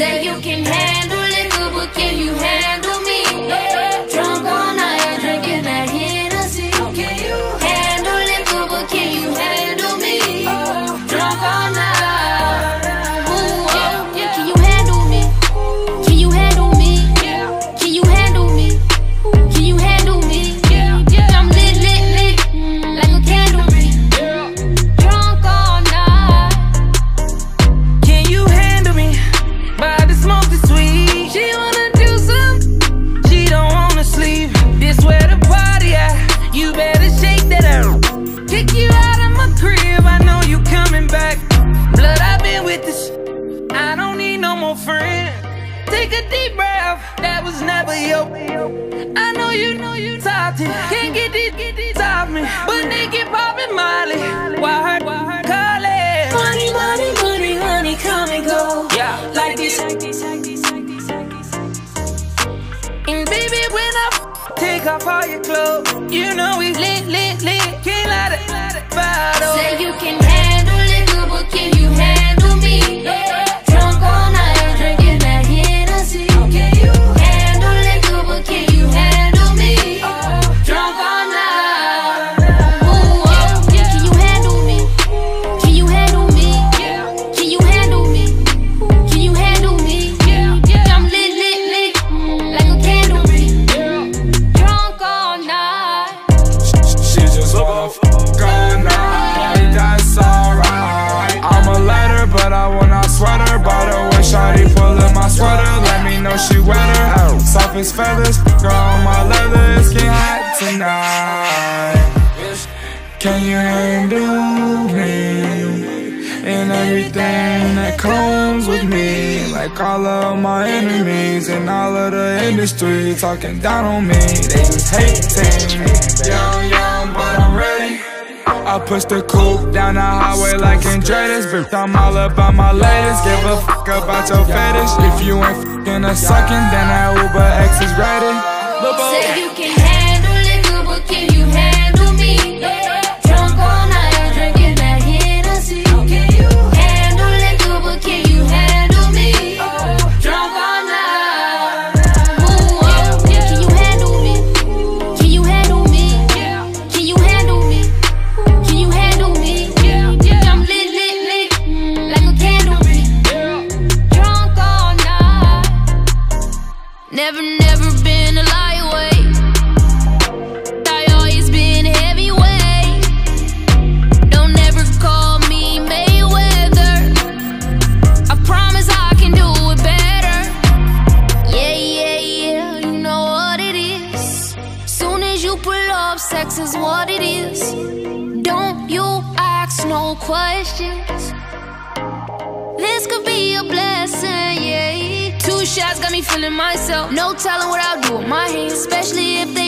say you can sweet. She wanna do some, she don't wanna sleep. This where the party at. You better shake that out. Kick you out of my crib. I know you coming back. Blood, I've been with this. I don't need no more friends. Take a deep breath. That was never you. I know you know you talked me. Can't get this, get this off me. But they get popping Molly. Why her, why her calling? Take off all your clothes, you know we lit, lit, lit. Can't let it, let it bottle. Say you can she wetter. Soft as feathers, girl my leather, it's getting hot tonight. Can you handle me? And everything that comes with me Like all of my enemies And all of the industry talking down on me They just hating Young, young, ready I push the coupe down the highway like Andretti's Bitch, I'm all about my latest. Give a fuck about your fetish. If you ain't fucking a sucking Then that Uber X is ready. Say you can handle Never, never been a lightweight. I always been heavyweight. Don't ever call me Mayweather. I promise I can do it better. Yeah, yeah, yeah, you know what it is. Soon as you pull up, sex is what it is. Don't you ask no questions. This could be a blessing, Two shots got me feeling myself. No telling what I'll do with my hands, especially if